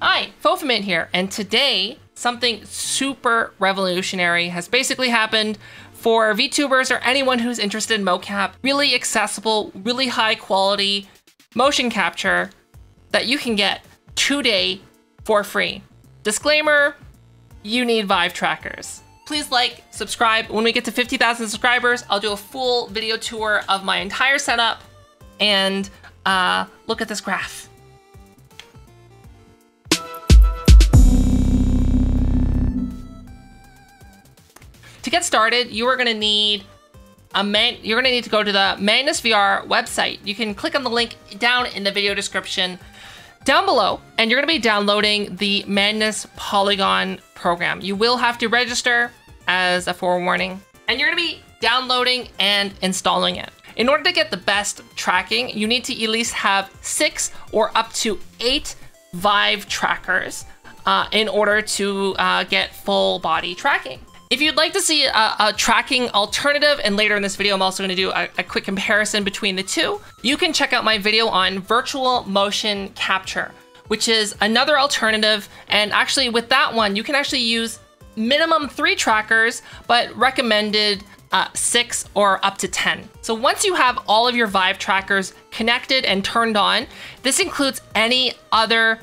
Hi, Fofamit here, and today something super revolutionary has basically happened for VTubers or anyone who's interested in mocap. Really accessible, really high quality motion capture that you can get today for free. Disclaimer, you need Vive trackers. Please like, subscribe. When we get to 50,000 subscribers, I'll do a full video tour of my entire setup and uh, look at this graph. To get started, you are going to need a man. You're going to need to go to the Manus VR website. You can click on the link down in the video description down below, and you're going to be downloading the Manus Polygon program. You will have to register as a forewarning, and you're going to be downloading and installing it. In order to get the best tracking, you need to at least have six or up to eight Vive trackers uh, in order to uh, get full body tracking. If you'd like to see a, a, tracking alternative, and later in this video, I'm also going to do a, a, quick comparison between the two, you can check out my video on virtual motion capture, which is another alternative. And actually with that one, you can actually use minimum three trackers, but recommended uh, six or up to 10. So once you have all of your Vive trackers connected and turned on, this includes any other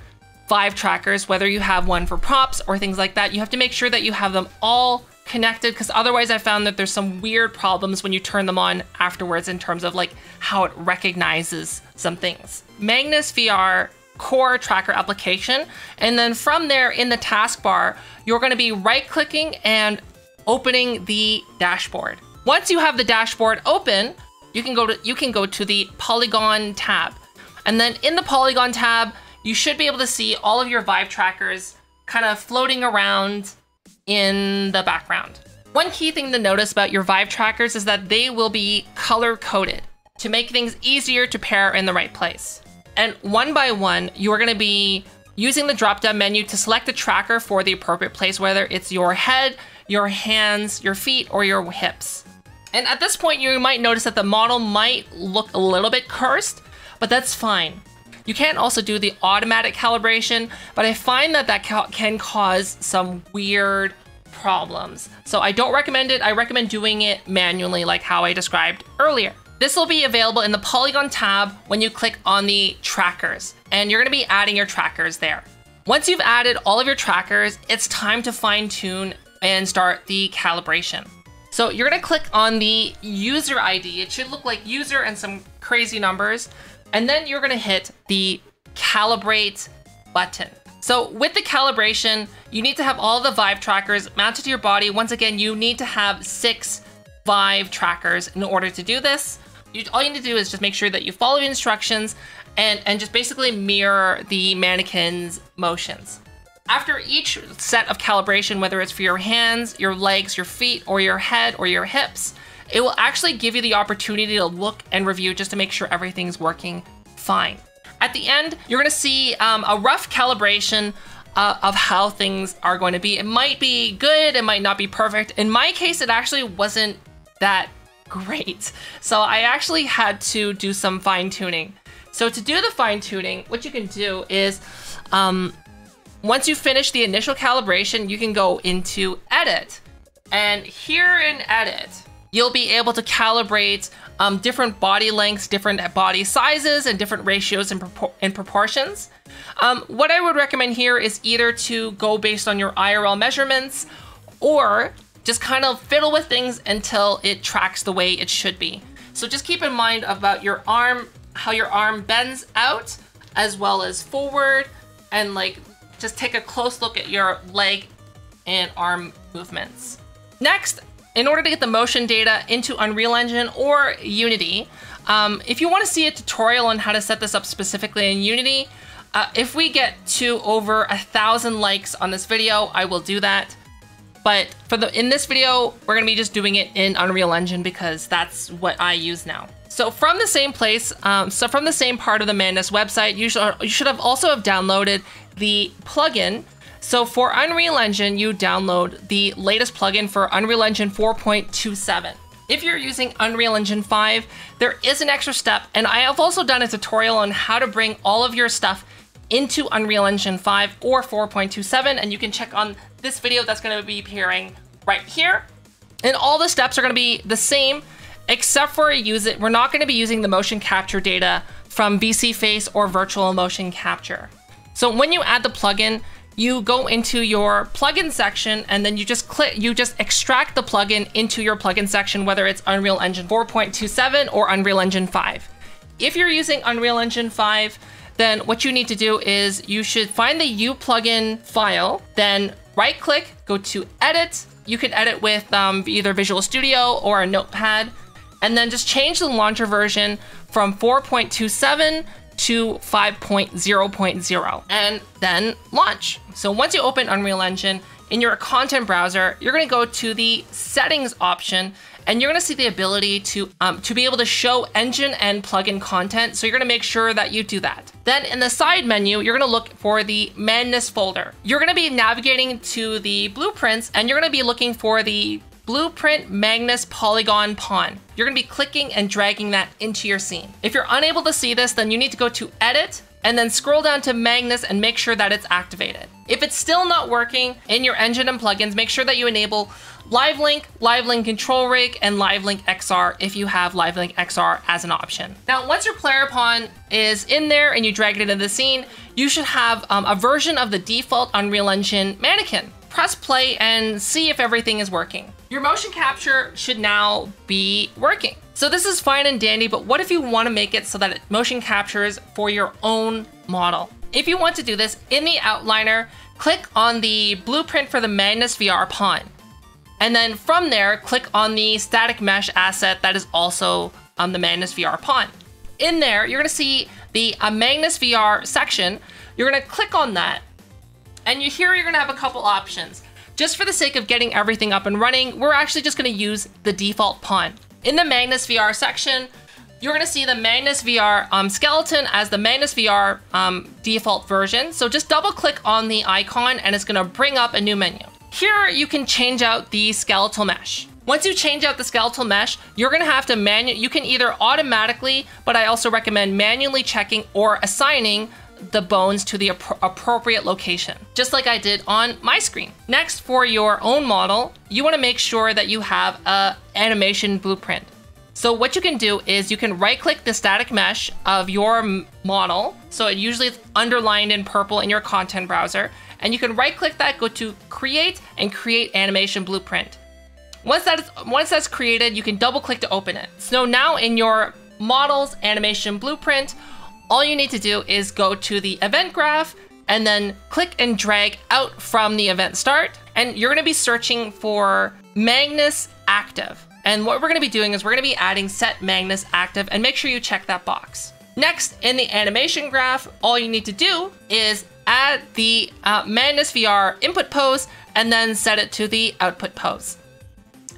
Vive trackers, whether you have one for props or things like that, you have to make sure that you have them all connected because otherwise I found that there's some weird problems when you turn them on afterwards in terms of like how it recognizes some things. Manus VR core tracker application. And then from there in the taskbar, you're gonna be right clicking and opening the dashboard. Once you have the dashboard open, you can go to you can go to the polygon tab. And then in the polygon tab, you should be able to see all of your Vive trackers kind of floating around in the background. One key thing to notice about your Vive trackers is that they will be color coded to make things easier to pair in the right place. And one by one, you are gonna be using the drop down menu to select a tracker for the appropriate place, whether it's your head, your hands, your feet, or your hips. And at this point, you might notice that the model might look a little bit cursed, but that's fine. You can also do the automatic calibration, but I find that that ca can cause some weird problems. So I don't recommend it. I recommend doing it manually like how I described earlier. This will be available in the Polygon tab when you click on the trackers, and you're gonna be adding your trackers there. Once you've added all of your trackers, it's time to fine tune and start the calibration. So you're gonna click on the user ID. It should look like user and some crazy numbers. And then you're gonna hit the calibrate button. So with the calibration, you need to have all the Vive trackers mounted to your body. Once again, you need to have six Vive trackers in order to do this. You, all you need to do is just make sure that you follow the instructions and, and just basically mirror the mannequin's motions. After each set of calibration, whether it's for your hands, your legs, your feet, or your head, or your hips, it will actually give you the opportunity to look and review just to make sure everything's working fine. At the end, you're gonna see um, a rough calibration uh, of how things are going to be. It might be good, it might not be perfect. In my case, it actually wasn't that great. So I actually had to do some fine tuning. So to do the fine tuning, what you can do is, um, once you finish the initial calibration, you can go into edit. And here in edit, you'll be able to calibrate um, different body lengths, different body sizes, and different ratios and, propor and proportions. Um, what I would recommend here is either to go based on your IRL measurements or just kind of fiddle with things until it tracks the way it should be. So just keep in mind about your arm, how your arm bends out as well as forward and like just take a close look at your leg and arm movements. Next, in order to get the motion data into Unreal Engine or Unity, um, if you want to see a tutorial on how to set this up specifically in Unity, uh, if we get to over a thousand likes on this video, I will do that. But for the in this video, we're gonna be just doing it in Unreal Engine because that's what I use now. So from the same place, um, so from the same part of the Manus website, you should, you should have also have downloaded the plugin so for Unreal Engine, you download the latest plugin for Unreal Engine 4.27. If you're using Unreal Engine 5, there is an extra step, and I have also done a tutorial on how to bring all of your stuff into Unreal Engine 5 or 4.27, and you can check on this video that's gonna be appearing right here. And all the steps are gonna be the same, except for use it, we're not gonna be using the motion capture data from VSeeFace or Virtual Motion Capture. So when you add the plugin, you go into your plugin section and then you just click, you just extract the plugin into your plugin section, whether it's Unreal Engine 4.27 or Unreal Engine 5. If you're using Unreal Engine 5, then what you need to do is you should find the U plugin file, then right click, go to edit. You can edit with um, either Visual Studio or a notepad, and then just change the launcher version from 4.27 to 5.0.0 and then launch. So once you open Unreal Engine in your content browser, you're gonna go to the settings option and you're gonna see the ability to, um, to be able to show engine and plugin content. So you're gonna make sure that you do that. Then in the side menu, you're gonna look for the Manus folder. You're gonna be navigating to the blueprints and you're gonna be looking for the Blueprint Manus Polygon Pawn. You're gonna be clicking and dragging that into your scene. If you're unable to see this, then you need to go to Edit and then scroll down to Manus and make sure that it's activated. If it's still not working in your engine and plugins, make sure that you enable LiveLink, LiveLink Control Rig, and LiveLink XR if you have LiveLink XR as an option. Now, once your player pawn is in there and you drag it into the scene, you should have um, a version of the default Unreal Engine mannequin. Press play and see if everything is working. Your motion capture should now be working. So this is fine and dandy, but what if you want to make it so that it motion captures for your own model? If you want to do this in the outliner, click on the blueprint for the Manus VR pawn. And then from there, click on the static mesh asset that is also on the Manus VR pawn. In there, you're gonna see the uh, Manus VR section. You're gonna click on that. And you, here you're gonna have a couple options. Just for the sake of getting everything up and running, we're actually just gonna use the default pawn. In the Manus VR section, you're gonna see the Manus VR um, skeleton as the Manus VR um, default version. So just double click on the icon and it's gonna bring up a new menu. Here you can change out the skeletal mesh. Once you change out the skeletal mesh, you're gonna have to manually, you can either automatically, but I also recommend manually checking or assigning the bones to the ap appropriate location, just like I did on my screen. Next, for your own model, you wanna make sure that you have a animation blueprint. So what you can do is you can right click the static mesh of your model. So it usually is underlined in purple in your content browser. And you can right click that, go to create and create animation blueprint. Once, that is, once that's created, you can double click to open it. So now in your model's animation blueprint, all you need to do is go to the event graph and then click and drag out from the event start. And you're gonna be searching for Manus Active. And what we're gonna be doing is we're gonna be adding set Manus Active and make sure you check that box. Next, in the animation graph, all you need to do is add the uh, Manus VR input pose and then set it to the output pose.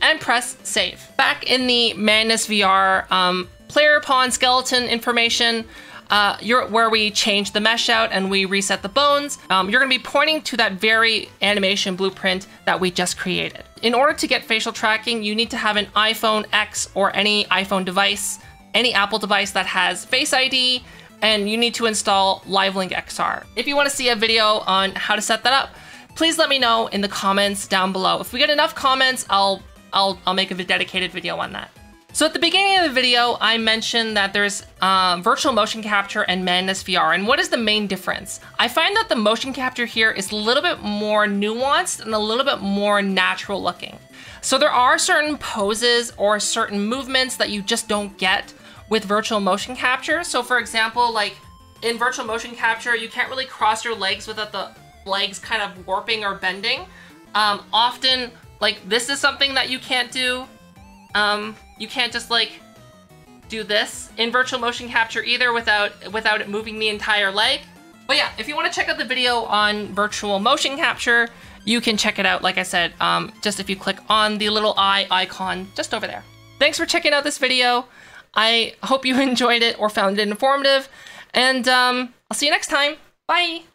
And press save. Back in the Manus VR um, player pawn skeleton information, uh, where we change the mesh out and we reset the bones, um, you're gonna be pointing to that very animation blueprint that we just created. In order to get facial tracking, you need to have an iPhone X or any iPhone device, any Apple device that has Face ID, and you need to install LiveLink XR. If you wanna see a video on how to set that up, please let me know in the comments down below. If we get enough comments, I'll I'll, I'll make a dedicated video on that. So at the beginning of the video, I mentioned that there's uh, virtual motion capture and Manus VR. And what is the main difference? I find that the motion capture here is a little bit more nuanced and a little bit more natural looking. So there are certain poses or certain movements that you just don't get with virtual motion capture. So for example, like in virtual motion capture, you can't really cross your legs without the legs kind of warping or bending. Um, often, like this is something that you can't do. Um, you can't just like do this in virtual motion capture either without without it moving the entire leg. But yeah, if you want to check out the video on virtual motion capture, you can check it out, like I said, um, just if you click on the little eye icon just over there. Thanks for checking out this video. I hope you enjoyed it or found it informative, and um, I'll see you next time. Bye!